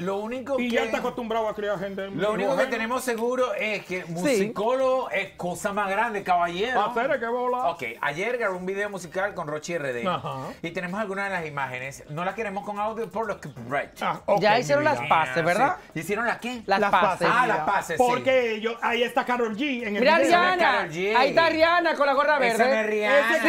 Lo único Y que... ya está acostumbrado a criar gente. Lo único que tenemos seguro es que musicólogo es cosa más grande, caballero. Hacer que bola. Ok, ayer grabé un video musical con Rochi RD Ajá. y tenemos algunas de las imágenes. No las queremos con audio por los copyright. Ah, ok, Ya hicieron las pases, ¿verdad? Sí. ¿Hicieron las qué? Las pases. Ah, las pases, sí. Porque ellos, ahí está Carol G en el Mira video. Rihanna. Ahí está Rihanna con la gorra verde. Esa es Rihanna. Ese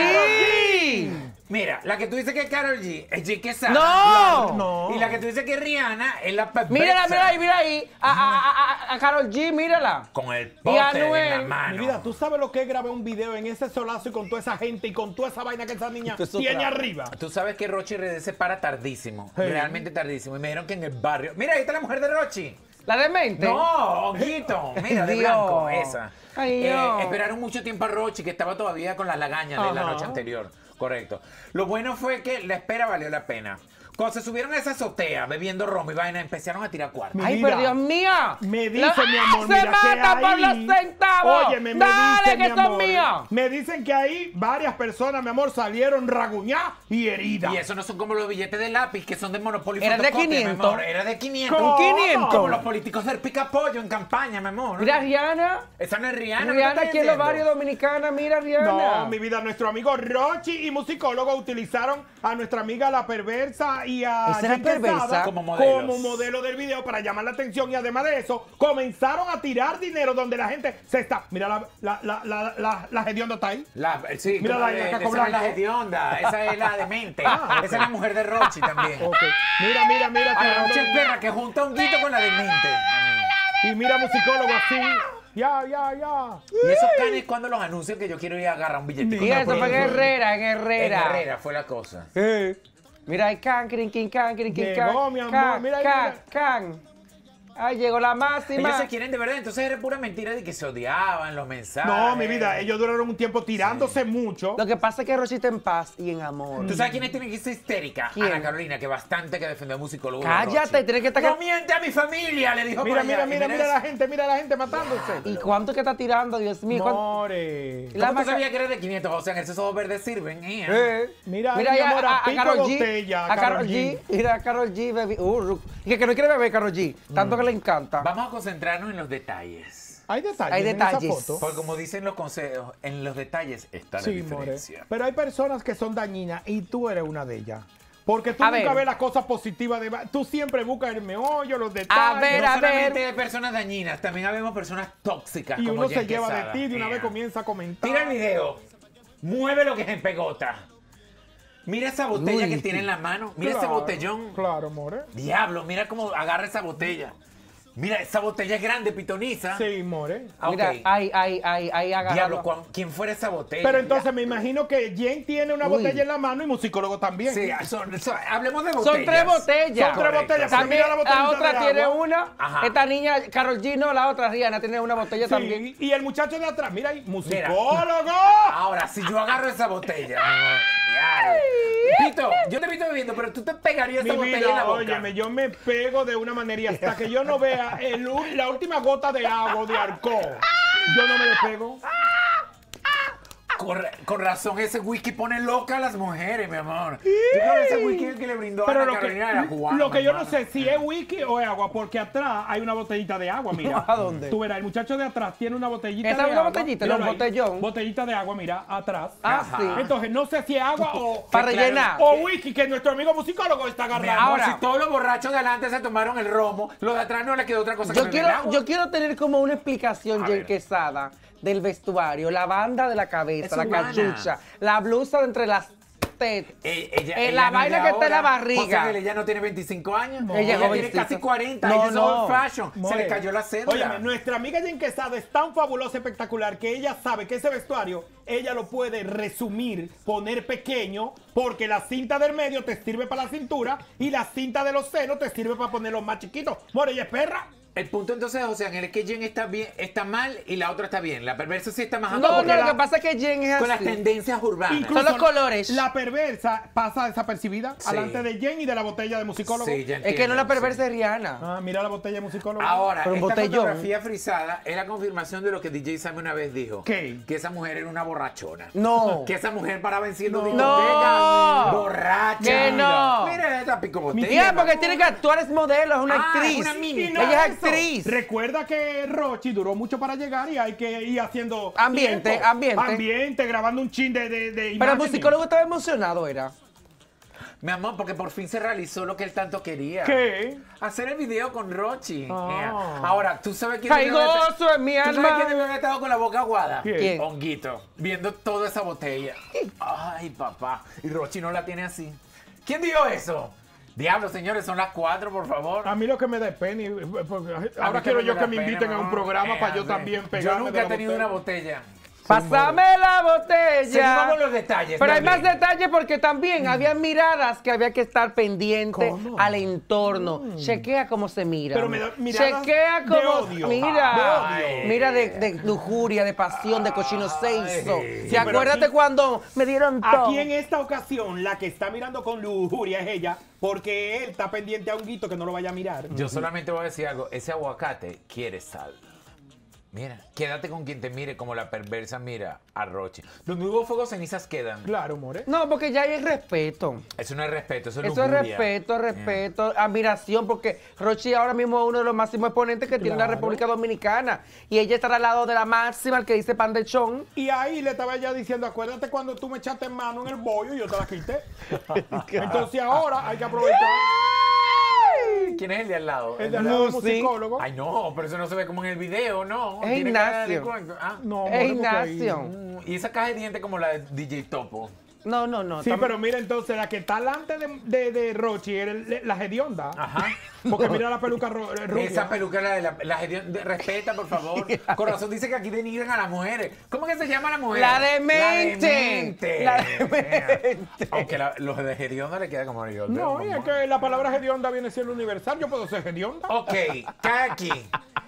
Sí. Mira, la que tú dices que es Karol G es G Quesada. No. No. Y la que tú dices que es Rihanna es la perversa. Mírala, mira ahí, mira ahí. A, a, a, a, a Karol G, mírala. Con el pote en la mano. Mi vida, ¿tú sabes lo que es grabar un video en ese solazo y con toda esa gente y con toda esa vaina que esa niña tiene otra. arriba? Tú sabes que Rochi RD se para tardísimo. Sí. Realmente tardísimo. Y me dijeron que en el barrio. Mira, ahí está la mujer de Rochi. La demente. No, Honguito. Mira, de Dios. blanco, esa. Ay, Eh, esperaron mucho tiempo a Rochi, que estaba todavía con las lagañas de la noche anterior. Correcto. Lo bueno fue que la espera valió la pena. Cuando se subieron a esa azotea bebiendo romo y vaina, empezaron a tirar cuartos. Ay, pero Dios mío. Me dice, La- mi amor, Se mira que mata por ahí- los centavos. Oye, me, me Dale, dice, que mi son míos. Me dicen que ahí varias personas, mi amor, salieron raguñadas y heridas. Y eso no son como los billetes de lápiz que son de Monopoly Era de fotocopia, mi 500. amor. Era de 500. ¿Cómo? Un 500. Como los políticos del pica pollo en campaña, mi amor. Mira, Rihanna. Esa no es Rihanna. ¿qué Rihanna aquí en los barrios dominicanos. Mira, Rihanna. No, mi vida, nuestro amigo Rochi y musicólogo utilizaron a nuestra amiga la perversa y a ¿Esa era Jen perversa? Quesada Como modelos. como modelo del video para llamar la atención y además de eso comenzaron a tirar dinero donde la gente se está. Mira la la la la la, la hedionda está ahí. La, sí, Mira la- de- la esa es la hedionda, esa es la demente. Ah, Esa es la mujer de Rochi también. Mira, mira, mira. A Rochi es perra que junta un guito con la demente. Y mira musicólogo así. Ya, ya, ya. Y esos canes cuando los anuncian que yo quiero ir a agarrar un billete. Mira, eso fue en Herrera, en Herrera. En Herrera fue la cosa. Mira, ahí can, crin, kin, can, crin, kin, Llegó, can, mi amor, can, mira ahí, can, mira. can. Ay, llegó la máxima. Ellos se quieren de verdad, entonces era pura mentira de que se odiaban los mensajes. No, mi vida, ellos duraron un tiempo tirándose mucho. Lo que pasa es que Rosita en paz y en amor. ¿Tú sabes quiénes tienen que ser histérica? ¿Quién? Ana Carolina, que bastante que defendió a musicólogo. Cállate, Rochi. tienes que estar- No miente a mi familia, le dijo Mira, por mira, mira, mira la gente, mira la gente matándose. ¿Y cuánto que está tirando, Dios mío? ¿Cuánto- More. La ¿Cómo tú sabías que era de 500? O sea, en esos ojos verdes sirven. ¿eh? Eh. Mira, Mira mi ahí a, amor, a a- a de G. botella, A Karol G. Mira, a Karol G, baby. Uh, que, que no quiere beber Karol G. Tanto que le encanta. Vamos a concentrarnos en los detalles. Hay detalles Hay en esa detalles. foto. Porque como dicen los consejos, en los detalles está la more. diferencia. Pero hay personas que son dañinas y tú eres una de ellas. Porque tú A nunca ver. ves las cosas positivas de Tú siempre buscas el meollo, los detalles. ver, no a solamente ver. de personas dañinas, también habemos personas tóxicas. Y como uno se lleva de ti y de una vez comienza a comentar. Tira el video. Mueve lo que es en pegota. Mira esa botella que tiene en la mano. Mira ese botellón. Claro, more. Diablo, mira cómo agarra esa botella. Mira, esa botella es grande, pitoniza. Sí, more. Ah. Mira, ay, ay, ay, ay, agarrarlo. Diablo, ¿cuán- ¿quién fuera esa botella? Pero entonces me imagino que Jen tiene una Uy. botella en la mano y musicólogo también. Sí, son- son- hablemos de botellas. Son tres botellas. Son tres botellas. También Mira la la, otra tiene agua. una. Ajá. Esta niña, Carol G, no, la otra Rihanna tiene una botella Sí, también. Y el muchacho de atrás, mira ahí, Mira. musicólogo. Ahora, si yo agarro esa botella. Pito, yo te he visto bebiendo, pero tú te pegarías Mi esa botella en la vida, boca. óyeme, yo me pego de una manera y hasta que yo no vea la última gota de agua de alcohol, yo no me despego. Con, con razón, ese whisky pone loca a las mujeres, mi amor. Yo creo que ese whisky es el que le brindó a Pero Ana lo que, Carolina era cubano. lo que yo no sé si es whisky o es agua, porque atrás hay una botellita de agua, mira. ¿A dónde? Tú verás, el muchacho de atrás tiene una botellita Esa de es una agua. botellita, ahí. botellón. Botellita de agua, mira, atrás. Ah, Ajá. sí. Entonces, no sé si es agua o, Para rellenar. o whisky que nuestro amigo musicólogo está agarrando. Ahora- si todos los borrachos de adelante se tomaron el romo, los de atrás no le quedó otra cosa que Yo beber quiero, agua. yo quiero tener como una explicación, A Jen ver. Quesada, del vestuario, la banda de la cabeza, la humana. cachucha, la blusa de entre las tetas, Eh, ella- eh, ella la no vaina que está en la barriga. José ella no tiene 25 años. Ella es Ella tiene casi 40. No, ella es no. old fashion. Se le cayó la cédula. Óyeme, nuestra amiga Jen Quesada es tan fabulosa y espectacular que ella sabe que ese vestuario ella lo puede resumir, poner pequeño, porque la cinta del medio te sirve para la cintura y la cinta de los senos te sirve para ponerlos más chiquitos. More, ella es perra. El punto entonces, José Ángel, es que Jen está bien, está mal y la otra está bien. La perversa sí está más No, alta no, porque lo que pasa es que Jen es con las tendencias urbanas. Incluso Son los colores. La perversa pasa desapercibida Sí. alante de Jen y de la botella de musicólogo. Sí, ya Es que no la perversa sí. es Rihanna. Ah, mira la botella de musicólogo. Ahora, Pero un esta botellón. fotografía frisada es la confirmación de lo que DJ Sam una vez dijo. ¿Qué? Que esa mujer era una borrachona. No. Que esa mujer paraba enciendo No. discotecas. No. Borracha. Que no. Mira esta pico botella. Mira, porque tiene que actuar, es modelo, es una Ah, actriz. es una mini. Y no Ella es. Actriz. Recuerda que Rochi duró mucho para llegar y hay que ir haciendo Ambiente, tiempo. ambiente. ambiente, grabando un chin de, de, de Pero el musicólogo estaba emocionado, era. Mi amor, porque por fin se realizó lo que él tanto quería. ¿Qué? Hacer el video con Rochi. Mira. Ahora, ¿tú sabes quién Hay debió haber- mi ¿Tú sabes alma. quién debió haber estado con la boca aguada? ¿Quién? ¿Quién? Honguito, viendo toda esa botella. Ay, papá. Y Rochi no la tiene así. ¿Quién dijo eso? Diablo, señores, son las cuatro, por favor. A mí lo que me da es pena. y- porque Ahora quiero yo que me pena, inviten a un programa para yo también Yo pegarme nunca de he tenido botella. una botella. Pásame la botella. Seguimos los detalles Pero hay más detalles porque también había miradas que había que estar pendiente ¿Cómo? al entorno. Chequea cómo se mira. Pero me da- miradas Chequea de cómo. odio. Mira. De odio. Mira de, de lujuria, de pasión, de cochino seizo. Sí, ¿Te pero acuérdate aquí- cuando me dieron todo? Aquí en esta ocasión, la que está mirando con lujuria es ella, porque él está pendiente a un guito que no lo vaya a mirar. Yo solamente voy a decir algo. Ese aguacate quiere sal. Mira, quédate con quien te mire como la perversa mira a Rochi. Donde hubo fuego, cenizas quedan. Claro, more. No, porque ya hay respeto. Eso no es respeto, eso es Eso es respeto, respeto, admiración, porque Rochi ahora mismo es uno de los máximos exponentes que tiene la. República Dominicana. Y ella estará al lado de la máxima, el que dice pan de chón. Y ahí le estaba ya diciendo, acuérdate cuando tú me echaste mano en el bollo y yo te la quité. Entonces ahora hay que aprovechar ¿Quién es el de al lado? el de al lado musicólogo. Ay, no, pero eso no se ve como en el video, ¿no. Es Tiene que darle Ignacio. Ah, No, Es Ignacio. mm, Y esa caja de dientes como la de DJ Topo. No, no, no. Sí, tam- pero mira entonces, la que está delante de, de, de Rochi es la hedionda. Ajá. Porque mira la peluca ro- eh, rubia. Esa peluca la de la, la respeta, por favor. Corazón dice que aquí denigran a las mujeres. ¿Cómo que se llama la mujer? La demente. La La demente. demente. Aunque la- los de Hedionda le queda como yo. No, y es que la palabra hedionda viene siendo universal. Yo puedo ser hedionda. Ok, Kaki.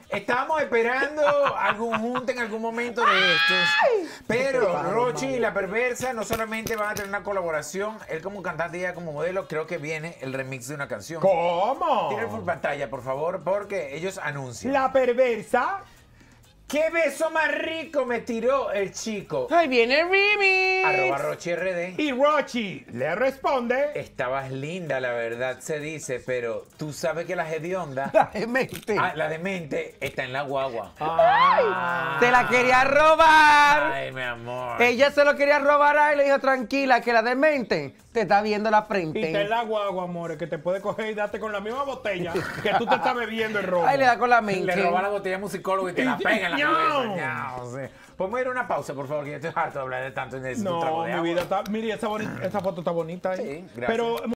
Estábamos esperando algún junte en algún momento de estos. Pero Rochi y la perversa no solamente van a tener una colaboración, él como cantante y ella como modelo, creo que viene el remix de una canción. ¿Cómo? Tira el full pantalla, por favor, porque ellos anuncian. La perversa. ¿Qué beso más rico me tiró el chico? Ahí viene remix. Arroba Rochi RD. Y Rochi le responde. Estabas linda, la verdad se dice, pero tú sabes que la hedionda, La demente. ah, la demente, está en la guagua. Te la quería robar. Ay, mi amor. Ella se lo quería robar a él y le dijo, tranquila, que la demente te está viendo la Y te frente. la guagua, amores, que te puede coger y darte con la misma botella que tú te estás bebiendo el robo. Ahí le da con la Le mente. roba la botella a musicólogo y te la Y- pega en la cabeza. Ñau, sí. Podemos ir a una pausa, por favor, que yo estoy harto de hablar de tanto un trago No, mi agua. vida está. Mire, esa, esa foto está bonita. ¿eh? Sí, gracias. Pero